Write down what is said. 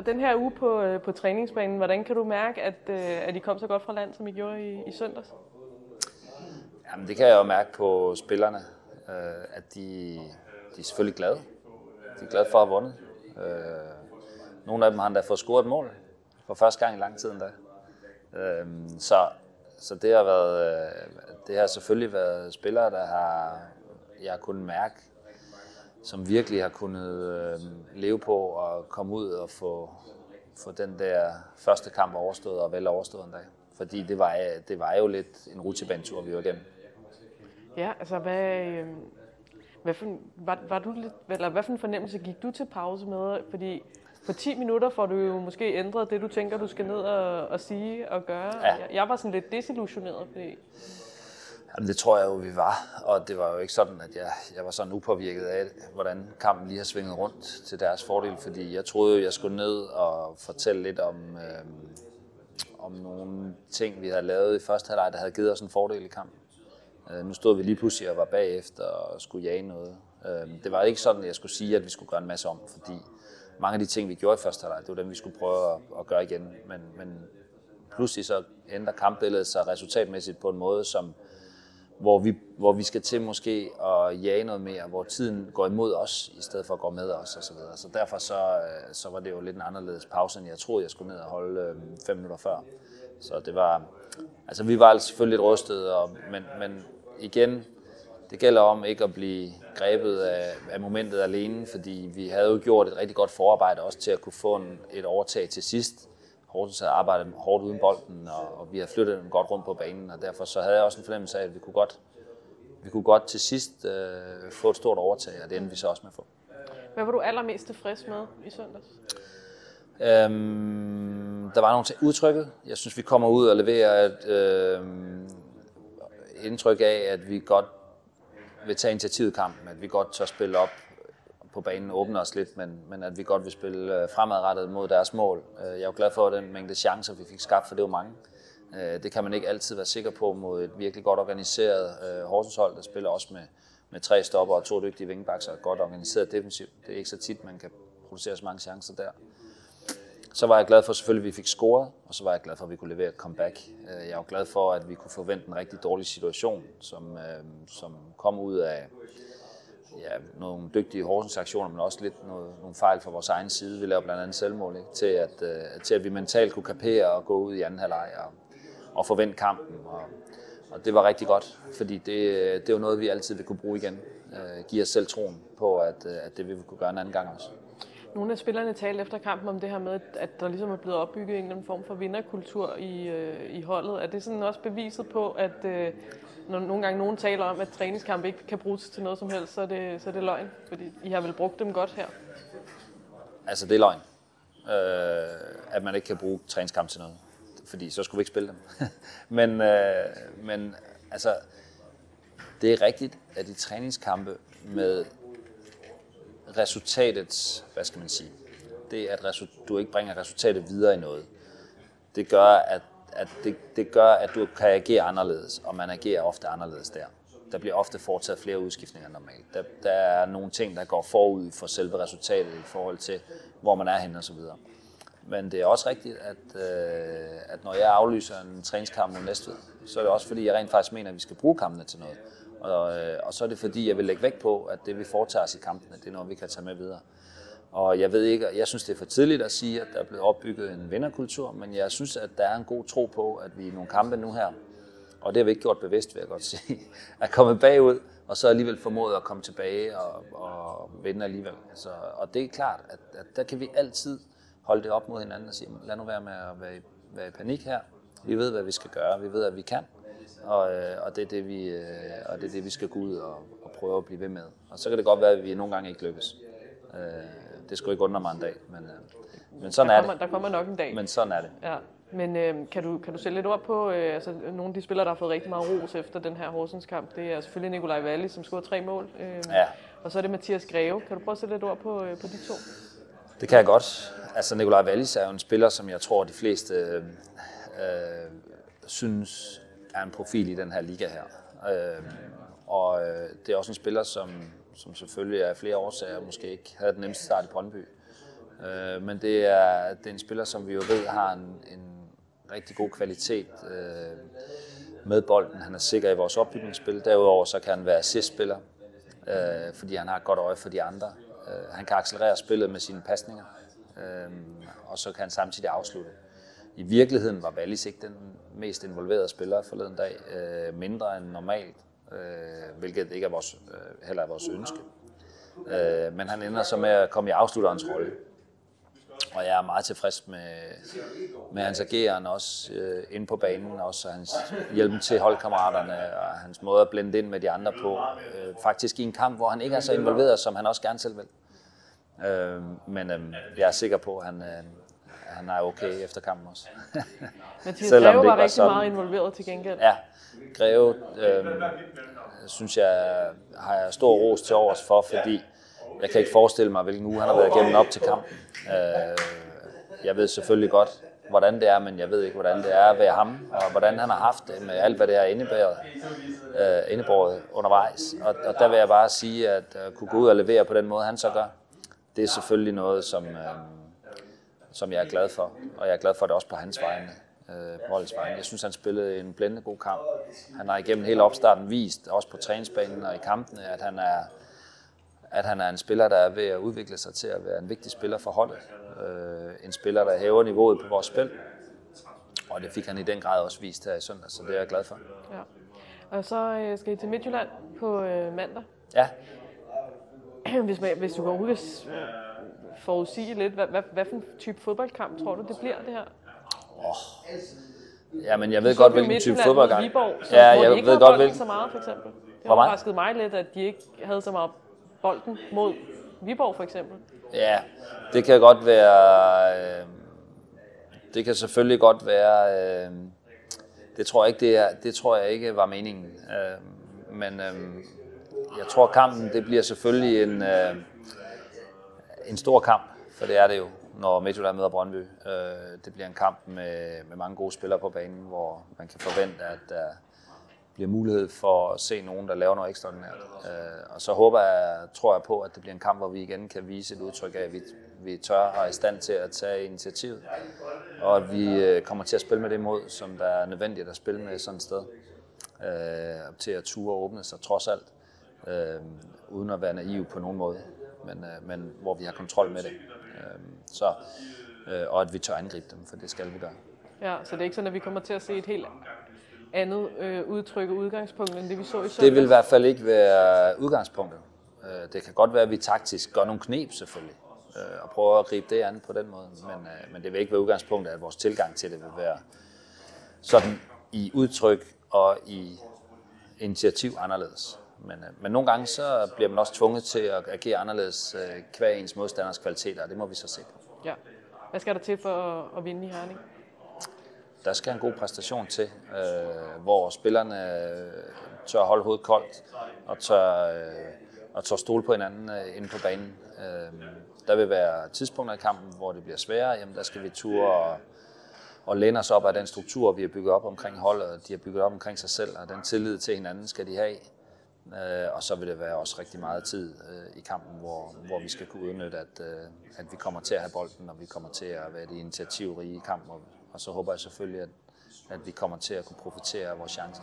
var den her uge på, øh, på træningsbanen, hvordan kan du mærke, at, øh, at I kom så godt fra land, som I gjorde i, i søndags? Jamen, det kan jeg jo mærke på spillerne, øh, at de, de er selvfølgelig glade. De er glade for at have vundet. Øh, nogle af dem har endda fået scoret et mål for første gang i lang tid endda. Øhm, så, så det har været, det har selvfølgelig været spillere, der har jeg har kunnet mærke, som virkelig har kunnet øh, leve på og komme ud og få, få den der første kamp overstået og vel overstået en dag. Fordi det var, det var jo lidt en rutsjebanetur, vi var igennem. Ja, altså hvad, øh, hvad, for, var, var du lidt, eller hvad for en fornemmelse gik du til pause med? Fordi på 10 minutter får du jo måske ændret det, du tænker, du skal ned og, og sige og gøre. Ja. Jeg, jeg var sådan lidt desillusioneret, fordi Jamen, det tror jeg jo, vi var. Og det var jo ikke sådan, at jeg, jeg var sådan upåvirket af, hvordan kampen lige har svinget rundt til deres fordel. Fordi jeg troede jo, jeg skulle ned og fortælle lidt om, øh, om nogle ting, vi havde lavet i første halvleg, der havde givet os en fordel i kampen. Øh, nu stod vi lige pludselig og var bagefter og skulle jage noget. Øh, det var ikke sådan, at jeg skulle sige, at vi skulle gøre en masse om, fordi mange af de ting, vi gjorde i første halvleg, det var dem, vi skulle prøve at, at gøre igen. Men, men pludselig så ændrer kampbilledet sig resultatmæssigt på en måde, som, hvor vi, hvor vi skal til måske at jage noget mere, hvor tiden går imod os, i stedet for at gå med os osv. Så, videre. så derfor så, øh, så var det jo lidt en anderledes pause, end jeg troede, jeg skulle ned og holde øh, 5 minutter før. Så det var, altså vi var selvfølgelig lidt rystet, og, men, men igen, det gælder om ikke at blive grebet af, af momentet alene, fordi vi havde jo gjort et rigtig godt forarbejde også til at kunne få en, et overtag til sidst. Horsens havde arbejdet hårdt uden bolden, og, og vi har flyttet dem godt rundt på banen, og derfor så havde jeg også en fornemmelse af, at vi kunne godt, vi kunne godt til sidst øh, få et stort overtag, og det endte vi så også med at få. Hvad var du allermest tilfreds med i søndags? Øhm, der var nogle ting. Udtrykket. Jeg synes, vi kommer ud og leverer et øh, indtryk af, at vi godt vil tage initiativet i kampen, at vi godt tør spille op på banen åbner os lidt, men, men at vi godt vil spille øh, fremadrettet mod deres mål. Øh, jeg er jo glad for den mængde chancer, vi fik skabt, for det var mange. Øh, det kan man ikke altid være sikker på mod et virkelig godt organiseret Horsens hold, der spiller også med, med tre stopper og to dygtige vingbaks og godt organiseret defensivt. Det er ikke så tit, man kan producere så mange chancer der. Så var jeg glad for selvfølgelig, at vi fik scoret, og så var jeg glad for, at vi kunne levere et comeback. Jeg er glad for, at vi kunne forvente en rigtig dårlig situation, som, som kom ud af, ja, nogle dygtige Horsens aktioner, men også lidt noget, nogle fejl fra vores egen side. Vi laver blandt andet selvmål, ikke? Til, at, øh, til at vi mentalt kunne kapere og gå ud i anden halvleg og, og forvente kampen. Og, og det var rigtig godt, fordi det, det er jo noget, vi altid vil kunne bruge igen. Øh, give os selv troen på, at, øh, at det vil vi kunne gøre en anden gang også. Nogle af spillerne talte efter kampen om det her med, at der ligesom er blevet opbygget en eller anden form for vinderkultur i, øh, i holdet. Er det sådan også beviset på, at øh, når nogle gange nogen taler om, at træningskampe ikke kan bruges til noget som helst, så er det, så er det løgn? Fordi I har vel brugt dem godt her? Altså, det er løgn. Øh, at man ikke kan bruge træningskamp til noget. Fordi så skulle vi ikke spille dem. men, øh, men altså, det er rigtigt, at i træningskampe med resultatet, hvad skal man sige, det at du ikke bringer resultatet videre i noget, det gør, at, at det, det gør, at du kan agere anderledes, og man agerer ofte anderledes der. Der bliver ofte foretaget flere udskiftninger end normalt. Der, der er nogle ting, der går forud for selve resultatet i forhold til, hvor man er henne og så videre. Men det er også rigtigt, at, øh, at når jeg aflyser en træningskamp mod Næstved, så er det også fordi, jeg rent faktisk mener, at vi skal bruge kampene til noget. Og, øh, og så er det fordi, jeg vil lægge vægt på, at det vi foretager os i kampene, det er noget, vi kan tage med videre. Og jeg ved ikke, jeg synes, det er for tidligt at sige, at der er blevet opbygget en vinderkultur, men jeg synes, at der er en god tro på, at vi i nogle kampe nu her, og det har vi ikke gjort bevidst, vil jeg godt sige, er kommet bagud, og så alligevel formået at komme tilbage og, og vinde alligevel. Altså, og det er klart, at, at der kan vi altid holde det op mod hinanden og sige, lad nu være med at være i, være i panik her. Vi ved, hvad vi skal gøre. Vi ved, at vi kan og, øh, og, det er det, vi, øh, og det er det, vi skal gå ud og, og prøve at blive ved med. Og så kan det godt være, at vi nogle gange ikke lykkes. Øh, det skulle ikke undre mig en dag, men, øh, men sådan der kommer, er det. Der kommer nok en dag. Men sådan er det. Ja. Men øh, kan, du, kan du sætte lidt ord på, øh, altså nogle af de spillere, der har fået rigtig meget ros efter den her Horsens kamp, det er selvfølgelig Nikolaj Valli, som scorede tre mål. Øh, ja. Og så er det Mathias Greve. Kan du prøve at sætte lidt ord på, øh, på de to? Det kan jeg godt. Altså Nikolaj Wallis er jo en spiller, som jeg tror, de fleste øh, øh, synes er en profil i den her liga her. Øh, og øh, det er også en spiller, som, som selvfølgelig af flere årsager måske ikke havde den nemmeste start i Brøndby. Øh, men det er, det er en spiller, som vi jo ved har en, en rigtig god kvalitet øh, med bolden. Han er sikker i vores opbygningsspil. Derudover så kan han være assistspiller, øh, fordi han har et godt øje for de andre. Øh, han kan accelerere spillet med sine pasninger, øh, og så kan han samtidig afslutte. I virkeligheden var Wallis ikke den mest involverede spiller forleden dag, øh, mindre end normalt, øh, hvilket ikke er vores, øh, heller er vores ønske. Øh, men han ender så med at komme i afslutterens rolle. Og jeg er meget tilfreds med, med hans ageren også øh, inde på banen, også hans hjælp til holdkammeraterne og hans måde at blende ind med de andre på. Øh, faktisk i en kamp, hvor han ikke er så involveret, som han også gerne selv vil. Øh, men øh, jeg er sikker på, at han, øh, han er okay efter kampen også. Mathias Greve var, var rigtig sådan. meget involveret til gengæld. Ja, Greve øh, synes jeg har jeg stor ros til overs for, fordi jeg kan ikke forestille mig, hvilken uge han har været igennem op til kampen. Øh, jeg ved selvfølgelig godt, hvordan det er, men jeg ved ikke, hvordan det er ved ham, og hvordan han har haft det med alt, hvad det har indebæret, øh, indebåret undervejs. Og, og der vil jeg bare sige, at at kunne gå ud og levere på den måde, han så gør, det er selvfølgelig noget, som, øh, som jeg er glad for. Og jeg er glad for det også på hans vegne, øh, på holdets vegne. Jeg synes, han spillede en blændende god kamp. Han har igennem hele opstarten vist, også på træningsbanen og i kampene, at han er, at han er en spiller, der er ved at udvikle sig til at være en vigtig spiller for holdet. Øh, en spiller, der hæver niveauet på vores spil. Og det fik han i den grad også vist her i søndag, så det er jeg glad for. Ja. Og så øh, skal I til Midtjylland på øh, mandag. Ja. Hvis, man, hvis du kan overhovedet forudsige lidt, hvad, hvad, hvad for en type fodboldkamp tror du, det bliver det her? Oh. Ja, men jeg ved godt, hvilken type fodboldkamp. Viborg, så, ja, jeg de ikke ved godt, hvilken... så meget, for eksempel. Det overraskede mig lidt, at de ikke havde så meget bolden mod Viborg, for eksempel. Ja, det kan godt være... Øh, det kan selvfølgelig godt være... Øh, det tror jeg ikke, det, er, det tror jeg ikke var meningen. Øh, men øh, jeg tror, kampen det bliver selvfølgelig en, øh, en stor kamp, for det er det jo, når Midtjylland møder Brøndby. Øh, det bliver en kamp med, med mange gode spillere på banen, hvor man kan forvente, at der bliver mulighed for at se nogen, der laver noget ekstraordinært. Øh, og så håber jeg, tror jeg på, at det bliver en kamp, hvor vi igen kan vise et udtryk af, at vi, vi tør og er i stand til at tage initiativet. Og at vi øh, kommer til at spille med det mod, som der er nødvendigt at spille med sådan et sted. Øh, til at ture og åbne sig trods alt. Øh, uden at være naiv på nogen måde. Men, øh, men hvor vi har kontrol med det. Øh, så, øh, og at vi tør angribe dem, for det skal vi gøre. Ja, så det er ikke sådan, at vi kommer til at se et helt andet øh, udtryk og udgangspunkt, end det vi så i søndag? Det vil i hvert fald ikke være udgangspunktet. Øh, Det kan godt være, at vi taktisk gør nogle knep selvfølgelig, øh, og prøver at gribe det an på den måde, men, øh, men det vil ikke være udgangspunktet, at vores tilgang til det vil være sådan i udtryk og i initiativ anderledes. Men, øh, men nogle gange så bliver man også tvunget til at agere anderledes øh, kvæg ens modstanders kvaliteter, og det må vi så se på. Ja. Hvad skal der til for at, at vinde i Herning? der skal en god præstation til, øh, hvor spillerne øh, tør holde hovedet koldt og tør, øh, og tør stole på hinanden øh, inde på banen. Øh, der vil være tidspunkter i kampen, hvor det bliver sværere. Jamen, der skal vi ture og, og læne os op af den struktur, vi har bygget op omkring holdet, og de har bygget op omkring sig selv, og den tillid til hinanden skal de have. Øh, og så vil det være også rigtig meget tid øh, i kampen, hvor, hvor vi skal kunne udnytte, at, øh, at vi kommer til at have bolden, og vi kommer til at være det initiativrige i kampen, og, og så håber jeg selvfølgelig, at, at vi kommer til at kunne profitere af vores chancer.